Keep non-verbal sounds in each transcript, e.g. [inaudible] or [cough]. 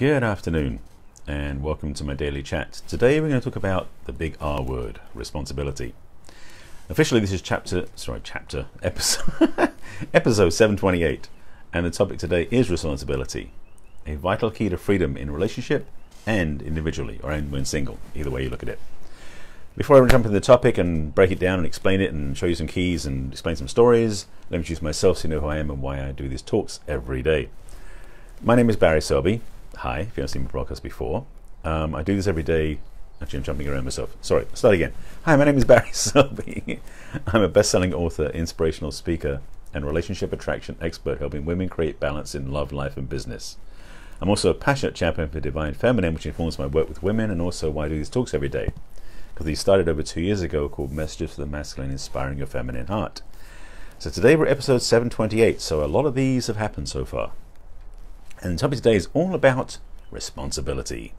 Good afternoon, and welcome to my daily chat. Today we're going to talk about the big R word, responsibility. Officially, this is chapter, sorry, chapter, episode, [laughs] episode 728, and the topic today is responsibility, a vital key to freedom in relationship and individually, or when single, either way you look at it. Before I jump into the topic and break it down and explain it and show you some keys and explain some stories, let me introduce myself so you know who I am and why I do these talks every day. My name is Barry Selby. Hi, if you haven't seen my podcast before. Um, I do this every day. Actually, I'm jumping around myself. Sorry, start again. Hi, my name is Barry [laughs] Selby. I'm a best selling author, inspirational speaker, and relationship attraction expert helping women create balance in love, life, and business. I'm also a passionate champion for divine feminine, which informs my work with women and also why I do these talks every day because these started over two years ago called Messages for the Masculine Inspiring Your Feminine Heart. So today we're episode 728, so a lot of these have happened so far. And the topic today is all about responsibility.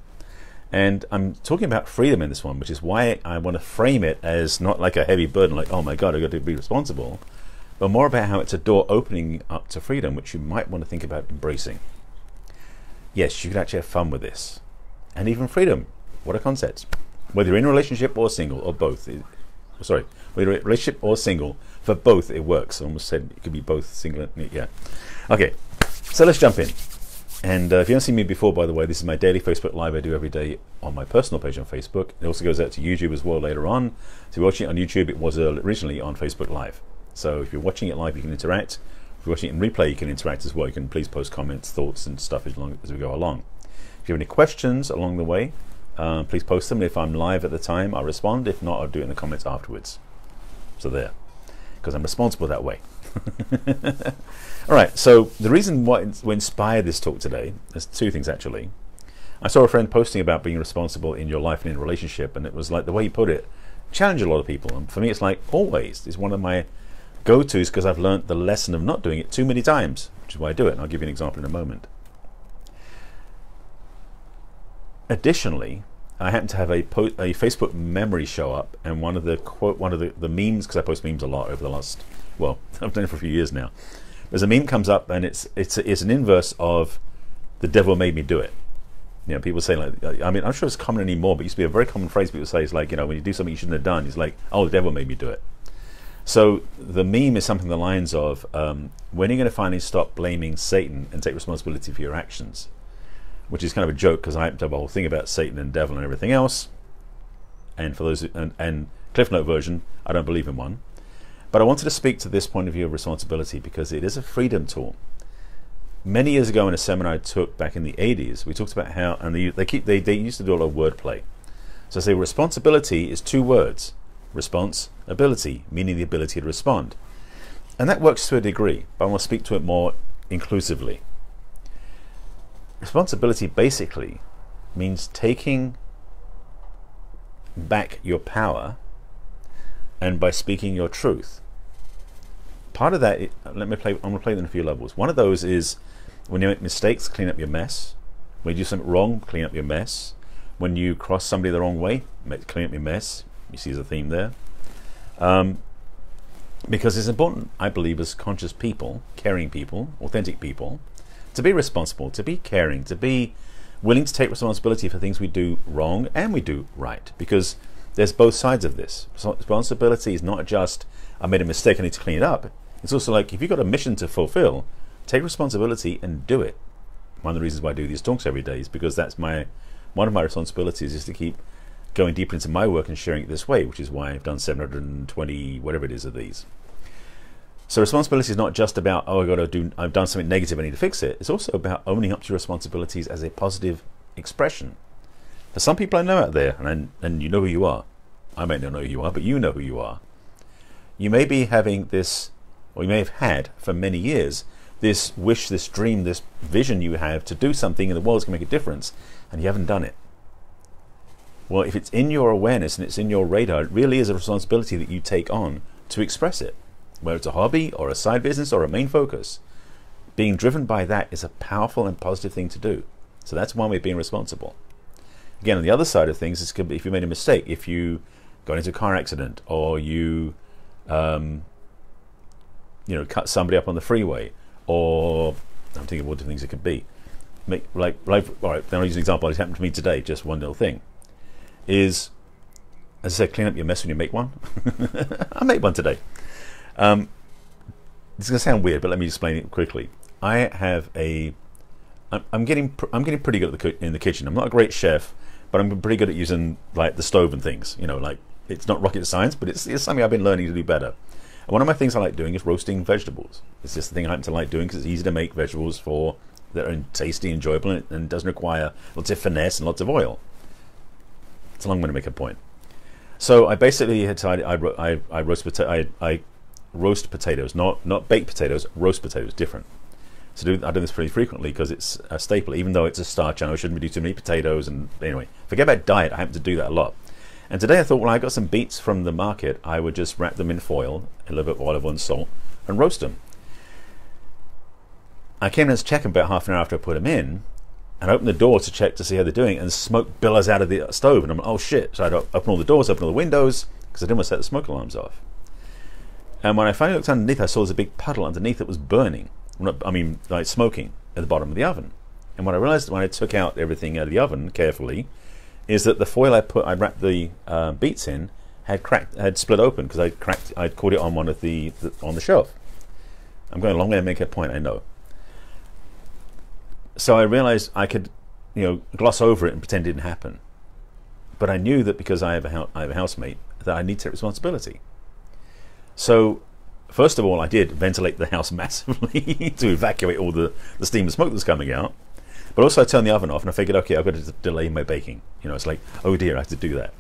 And I'm talking about freedom in this one, which is why I want to frame it as not like a heavy burden, like, oh my God, I've got to be responsible, but more about how it's a door opening up to freedom, which you might want to think about embracing. Yes, you can actually have fun with this. And even freedom. What a concept whether you're in a relationship or single or both. It, oh, sorry, whether you're relationship or single, for both it works. I almost said it could be both single. Yeah. Okay, so let's jump in. And uh, if you haven't seen me before, by the way, this is my daily Facebook Live I do every day on my personal page on Facebook. It also goes out to YouTube as well later on. So if you're watching it on YouTube, it was uh, originally on Facebook Live. So if you're watching it live, you can interact. If you're watching it in replay, you can interact as well. You can please post comments, thoughts, and stuff as, long, as we go along. If you have any questions along the way, uh, please post them. If I'm live at the time, I'll respond. If not, I'll do it in the comments afterwards. So there, because I'm responsible that way. [laughs] All right. So the reason why we inspired this talk today is two things actually. I saw a friend posting about being responsible in your life and in a relationship, and it was like the way he put it challenged a lot of people. And for me, it's like always is one of my go-tos because I've learned the lesson of not doing it too many times, which is why I do it. And I'll give you an example in a moment. Additionally, I happen to have a, a Facebook memory show up, and one of the quote, one of the, the memes, because I post memes a lot over the last, well, [laughs] I've done it for a few years now. There's a meme comes up, and it's it's it's an inverse of "the devil made me do it." You know, people say like, I mean, I'm sure it's common anymore, but it used to be a very common phrase people say. It's like, you know, when you do something you shouldn't have done, it's like, "Oh, the devil made me do it." So the meme is something the lines of, um, "When are you going to finally stop blaming Satan and take responsibility for your actions?" which is kind of a joke because I have a whole thing about Satan and devil and everything else. And for those and, and Cliff Note version, I don't believe in one. But I wanted to speak to this point of view of responsibility because it is a freedom tool. Many years ago in a seminar I took back in the 80s, we talked about how, and they, they keep they, they used to do a lot of wordplay. So I say responsibility is two words response, ability, meaning the ability to respond. And that works to a degree, but I want to speak to it more inclusively. Responsibility basically means taking back your power and by speaking your truth. Part of that, let me play, I'm going to play them in a few levels. One of those is when you make mistakes, clean up your mess. When you do something wrong, clean up your mess. When you cross somebody the wrong way, clean up your mess. You see a theme there. Um, because it's important, I believe, as conscious people, caring people, authentic people, to be responsible, to be caring, to be willing to take responsibility for things we do wrong and we do right. Because there's both sides of this. Responsibility is not just, I made a mistake, I need to clean it up. It's also like, if you've got a mission to fulfill, take responsibility and do it. One of the reasons why I do these talks every day is because that's my, one of my responsibilities is to keep going deeper into my work and sharing it this way, which is why I've done 720, whatever it is of these. So responsibility is not just about oh I got to do I've done something negative I need to fix it. It's also about owning up to your responsibilities as a positive expression. For some people I know out there, and I, and you know who you are. I may not know who you are, but you know who you are. You may be having this, or you may have had for many years, this wish, this dream, this vision you have to do something in the world to make a difference, and you haven't done it. Well, if it's in your awareness and it's in your radar, it really is a responsibility that you take on to express it whether it's a hobby or a side business or a main focus, being driven by that is a powerful and positive thing to do. So that's one way of being responsible. Again, on the other side of things, is if you made a mistake, if you got into a car accident or you, um, you know, cut somebody up on the freeway, or I'm thinking of what different things it could be. make like like all right. Then I'll use an example. It happened to me today. Just one little thing is, as I said, clean up your mess when you make one. [laughs] I made one today. Um, this is gonna sound weird, but let me explain it quickly. I have a. I'm, getting I'm getting pretty good the in the kitchen. I'm not a great chef, but I'm pretty good at using like the stove and things. You know, like it's not rocket science, but it's, it's something I've been learning to do better. And one of my things I like doing is roasting vegetables. It's just the thing I happen to like doing because it's easy to make vegetables for that are tasty, enjoyable, and, and doesn't require lots of finesse and lots of oil. It's a long way to make a point. So I basically had decided I, I, I roast pota- I, I roast potatoes, not not baked potatoes, roast potatoes, different. So do, I do this pretty frequently because it's a staple, even though it's a starch. Know I shouldn't be doing too many potatoes, and anyway, forget about diet. I happen to do that a lot. And today I thought, well, I got some beets from the market. I would just wrap them in foil, a little bit of olive oil and salt, and roast them. I came in to check them about half an hour after I put them in, and I opened the door to check to see how they're doing, and smoke billows out of the stove, and I'm like, oh shit! So I open all the doors, open all the windows, because I didn't want to set the smoke alarms off. And when I finally looked underneath, I saw there's a big puddle underneath that was burning. I mean, like smoking at the bottom of the oven. And what I realized when I took out everything out of the oven carefully is that the foil I put, I wrapped the uh, beets in, had cracked, had split open because I cracked, I'd caught it on one of the, the, on the shelf. I'm going a long way to make a point, I know. So I realized I could, you know, gloss over it and pretend it didn't happen. But I knew that because I have a, I have a housemate, that I need to take responsibility. So, first of all, I did ventilate the house [laughs] massively to evacuate all the, the steam and smoke that's coming out. But also, I turned the oven off and I figured, okay, I've got to delay my baking. You know, it's like, oh dear, I have to do that.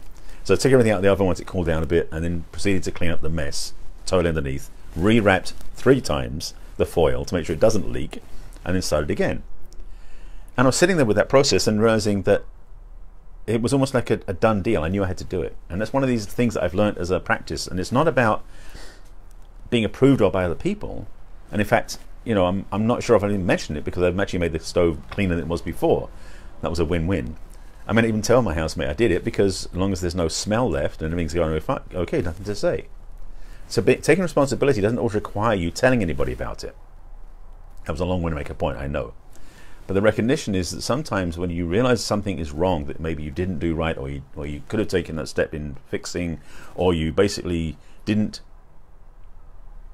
So I took everything out of the oven once it cooled down a bit and then proceeded to clean up the mess, totally underneath, rewrapped three times the foil to make sure it doesn't leak, and then started again. And I was sitting there with that process and realizing that it was almost like a, a done deal. I knew I had to do it. And that's one of these things that I've learned as a practice. And it's not about being approved of by other people. And in fact, you know, I'm, I'm not sure if I even mentioned it because I've actually made the stove cleaner than it was before. That was a win-win. I mean, even tell my housemate I did it because as long as there's no smell left and everything's going okay, nothing to say. So taking responsibility doesn't always require you telling anybody about it. That was a long way to make a point, I know. But the recognition is that sometimes when you realize something is wrong, that maybe you didn't do right, or you, or you could have taken that step in fixing, or you basically didn't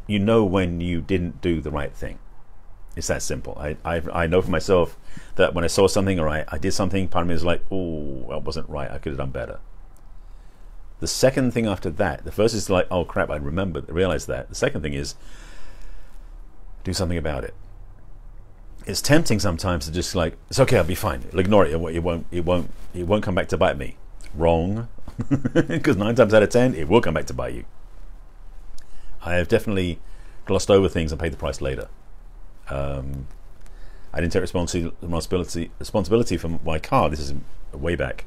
you know when you didn't do the right thing. It's that simple. I, I, I know for myself that when I saw something or I, I did something, part of me is like, oh, that wasn't right. I could have done better. The second thing after that, the first is like, oh crap, I remembered, realized that. The second thing is do something about it. It's tempting sometimes to just like, it's okay, I'll be fine. I'll ignore. It it won't, it won't, it won't come back to bite me. Wrong. [laughs] Because nine times out of ten, it will come back to bite you. I have definitely glossed over things and paid the price later. Um, I didn't take responsibility responsibility for my car. This is way back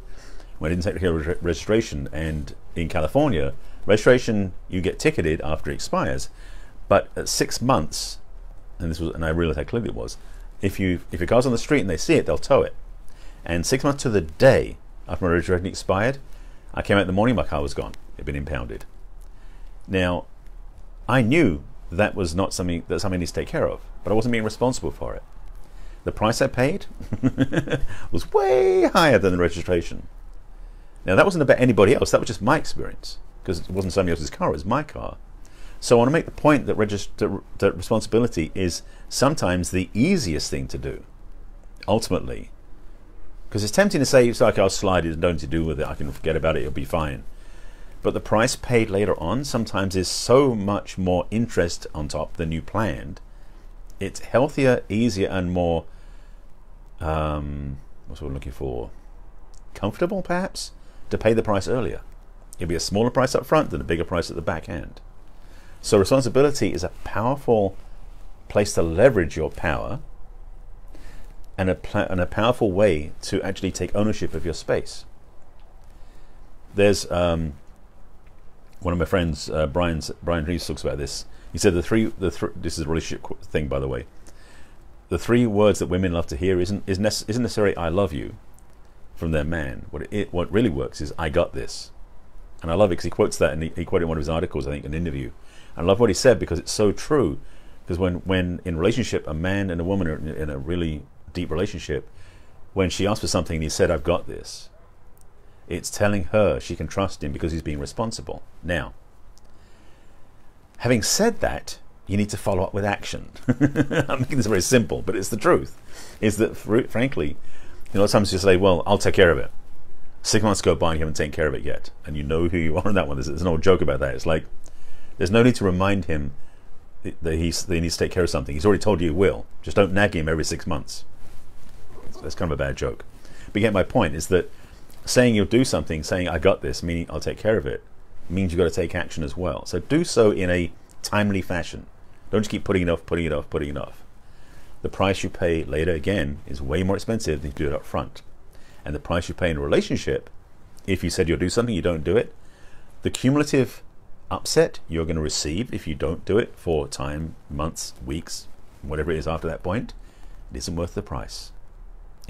when I didn't take the registration. And in California, registration you get ticketed after it expires, but at six months, and this was, and I realized how clearly it was. If you if your car's on the street and they see it, they'll tow it. And six months to the day after my registration expired, I came out in the morning, my car was gone. It had been impounded. Now, I knew that was not something that somebody needs to take care of, but I wasn't being responsible for it. The price I paid [laughs] was way higher than the registration. Now that wasn't about anybody else. That was just my experience because it wasn't somebody else's car; it was my car. So I want to make the point that, register, that responsibility is sometimes the easiest thing to do. Ultimately, because it's tempting to say it's like I'll slide it and don't to do with it. I can forget about it; it'll be fine but the price paid later on sometimes is so much more interest on top than you planned. It's healthier, easier, and more um, what's what we're looking for? Comfortable, perhaps, to pay the price earlier. It'll be a smaller price up front than a bigger price at the back end. So responsibility is a powerful place to leverage your power and a, and a powerful way to actually take ownership of your space. There's um, one of my friends, uh, Brian's, Brian Reeves, talks about this. He said the three, the th- this is a relationship thing, by the way. The three words that women love to hear isn't isn't, isn't necessarily "I love you" from their man. What it, what really works is "I got this," and I love it because he quotes that, and he, he quoted one of his articles, I think, in an interview. And I love what he said because it's so true. Because when when in relationship, a man and a woman are in, in a really deep relationship, when she asked for something and he said, I've got this, it's telling her she can trust him because he's being responsible. Now, having said that, you need to follow up with action. I'm making this very simple, but it's the truth. Is that, frankly, you know, sometimes you say, well, I'll take care of it. Six months go by and you haven't taken care of it yet. And you know who you [laughs] are in that one. There's, there's an old joke about that. It's like, there's no need to remind him that, he's, that he needs to take care of something. He's already told you he will. Just don't nag him every six months. That's kind of a bad joke. But get my point is that saying you'll do something, saying I got this, meaning I'll take care of it, means you've got to take action as well. So do so in a timely fashion. Don't just keep putting it off, putting it off, putting it off. The price you pay later again is way more expensive than you do it up front. And the price you pay in a relationship, if you said you'll do something, you don't do it, the cumulative upset you're going to receive if you don't do it for time, months, weeks, whatever it is after that point, it isn't worth the price.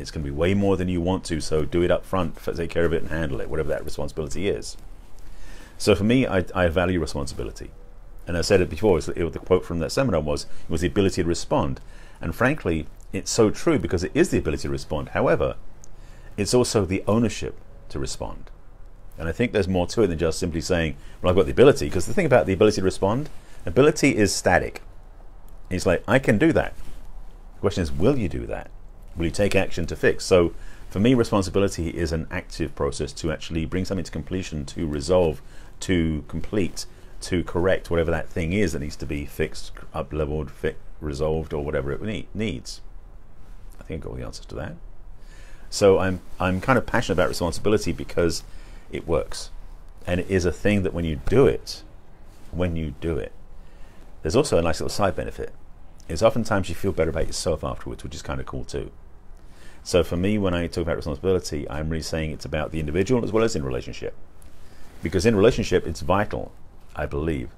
It's going to be way more than you want to, so do it up front, take care of it and handle it, whatever that responsibility is. So for me, I, I value responsibility. And I said it before, it, the quote from that seminar was, it was the ability to respond. And frankly, it's so true because it is the ability to respond. However, it's also the ownership to respond. And I think there's more to it than just simply saying, well, I've got the ability. Because the thing about the ability to respond, ability is static. It's like, I can do that. The question is, will you do that? Will you take action to fix? So for me, responsibility is an active process to actually bring something to completion, to resolve, to complete, to correct whatever that thing is that needs to be fixed, up leveled, fi resolved, or whatever it need, needs. I think I've got all the answers to that. So I'm I'm kind of passionate about responsibility because it works, and it is a thing that when you do it, when you do it, there's also a nice little side benefit. Is oftentimes you feel better about yourself afterwards, which is kind of cool too. So for me, when I talk about responsibility, I'm really saying it's about the individual as well as in relationship, because in relationship it's vital, I believe.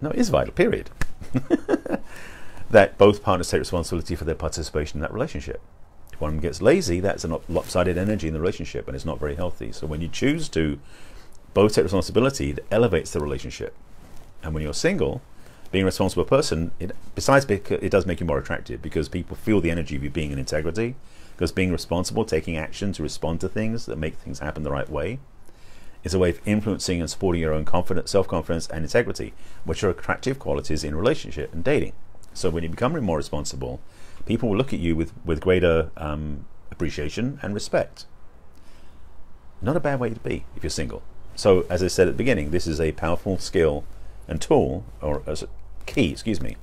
No, it is vital. Period. [laughs] that both partners take responsibility for their participation in that relationship If one gets lazy, that's a lopsided energy in the relationship and it's not very healthy. So when you choose to both take responsibility, it elevates the relationship. And when you're single, being a responsible person, it, besides it does make you more attractive because people feel the energy of you being in integrity. Because being responsible, taking action to respond to things that make things happen the right way, is a way of influencing and supporting your own confidence, self-confidence, and integrity, which are attractive qualities in relationship and dating. So when you become more responsible, people will look at you with, with greater um, appreciation and respect. Not a bad way to be if you're single. So, as I said at the beginning, this is a powerful skill and tool, or as a key, excuse me,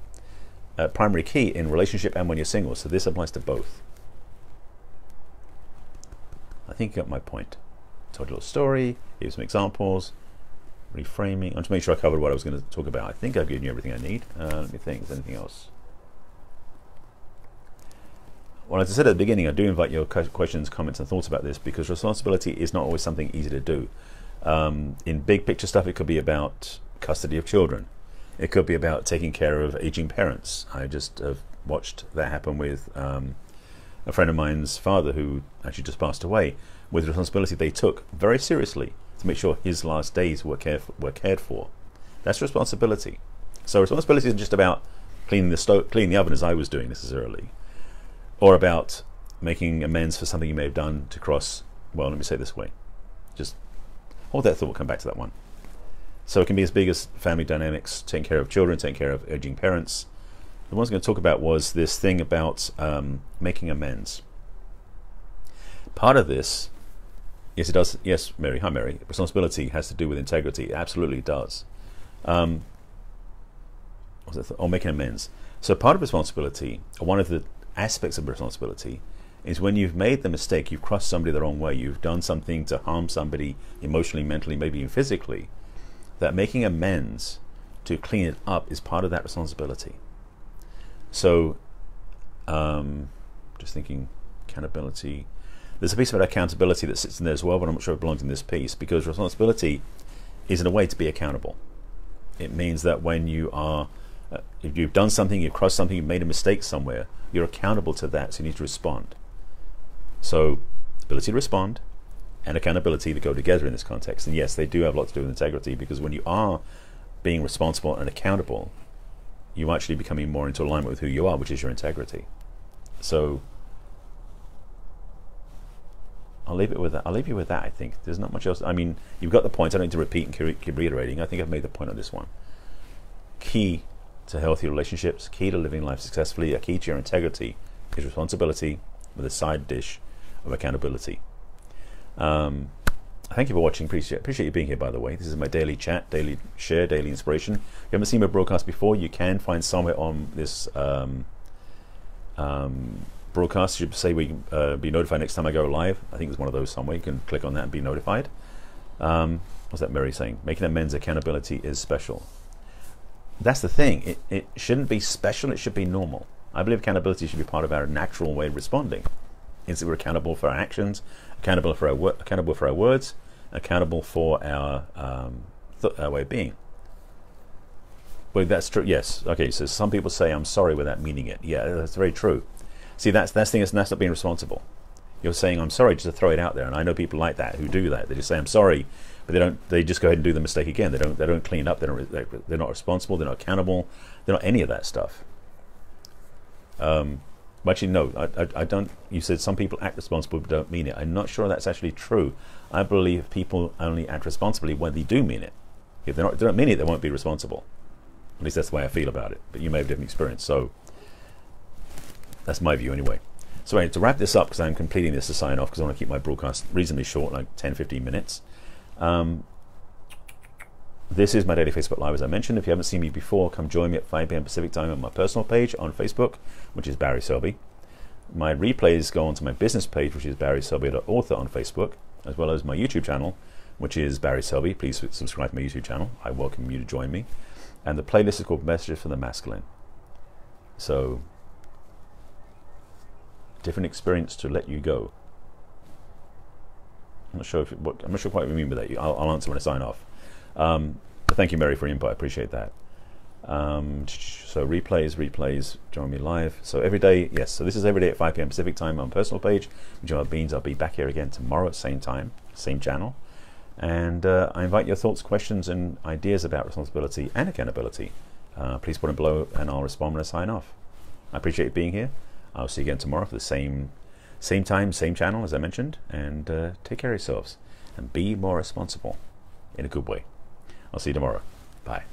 a primary key in relationship and when you're single. So this applies to both. I think you got my point. Told a little story, gave some examples, reframing. I want to make sure I covered what I was going to talk about. I think I've given you everything I need. Uh, let me think. Is anything else? Well, as I said at the beginning, I do invite your questions, comments, and thoughts about this because responsibility is not always something easy to do. Um, in big picture stuff, it could be about custody of children. It could be about taking care of aging parents. I just have watched that happen with um, a friend of mine's father who actually just passed away, with the responsibility they took very seriously to make sure his last days were, care were cared for. That's responsibility. So responsibility isn't just about cleaning the stove, cleaning the oven as I was doing necessarily or about making amends for something you may have done to cross, well, let me say this way. Just hold that thought, come back to that one. So it can be as big as family dynamics, taking care of children, taking care of aging parents. The one I was going to talk about was this thing about um, making amends. Part of this, yes, it does. Yes, Mary. Hi, Mary. Responsibility has to do with integrity. It absolutely does. Um, or making amends. So part of responsibility, one of the aspects of responsibility is when you've made the mistake, you've crossed somebody the wrong way, you've done something to harm somebody emotionally, mentally, maybe even physically, that making amends to clean it up is part of that responsibility. So, um, just thinking accountability. There's a piece about accountability that sits in there as well, but I'm not sure it belongs in this piece because responsibility is in a way to be accountable. It means that when you are uh, if you've done something, you've crossed something, you've made a mistake somewhere, you're accountable to that, so you need to respond. So, ability to respond and accountability that go together in this context. And yes, they do have a lot to do with integrity because when you are being responsible and accountable, you're actually becoming more into alignment with who you are, which is your integrity. So I'll leave it with that. I'll leave you with that. I think there's not much else. I mean, you've got the points. I don't need to repeat and keep reiterating. I think I've made the point on this one. Key to healthy relationships, key to living life successfully, a key to your integrity is responsibility with a side dish of accountability. Um, thank you for watching. Appreciate, appreciate you being here, by the way. This is my daily chat, daily share, daily inspiration. If you haven't seen my broadcast before, you can find somewhere on this um, um, broadcast should say we uh, be notified next time I go live. I think there's one of those somewhere. You can click on that and be notified. Um, what's that Mary saying? Making amends, accountability is special. That's the thing. It, it shouldn't be special. It should be normal. I believe accountability should be part of our natural way of responding. Is that we're accountable for our actions, accountable for our accountable for our words, accountable for our um, our way of being. Well, that's true. Yes. Okay. So some people say I'm sorry without meaning it. Yeah, that's very true. See, that's that's thing is that's not being responsible. You're saying I'm sorry just to throw it out there, and I know people like that who do that. They just say I'm sorry, but they don't. They just go ahead and do the mistake again. They don't. They don't clean up. They're not responsible. They're not accountable. They're not any of that stuff. Um, actually, no, I, I, I, don't. You said some people act responsible but don't mean it. I'm not sure that's actually true. I believe people only act responsibly when they do mean it. If they're not, they don't mean it, they won't be responsible. At least that's the way I feel about it. But you may have different experience. So that's my view anyway. So anyway, to wrap this up, because I'm completing this to sign off, because I want to keep my broadcast reasonably short, like 10, 15 minutes. Um, this is my daily Facebook Live, as I mentioned. If you haven't seen me before, come join me at 5 p.m. Pacific time on my personal page on Facebook, which is Barry Selby. My replays go onto my business page, which is Barry Selby.author on Facebook, as well as my YouTube channel, which is Barry Selby. Please subscribe to my YouTube channel. I welcome you to join me. And the playlist is called Messages for the Masculine. So different experience to let you go. I'm not sure if it, what, I'm not sure quite what you mean by that. I'll, I'll answer when I sign off. Um, thank you, Mary, for your input. I appreciate that. Um, so replays, replays, join me live. So every day, yes. So this is every day at 5 p.m. Pacific time on personal page. Joe Beans. I'll be back here again tomorrow at same time, same channel. And uh, I invite your thoughts, questions, and ideas about responsibility and accountability. Uh, please put them below, and I'll respond when I sign off. I appreciate you being here. I'll see you again tomorrow for the same same time, same channel as I mentioned. And uh, take care of yourselves and be more responsible in a good way. I'll see you tomorrow. Bye.